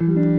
you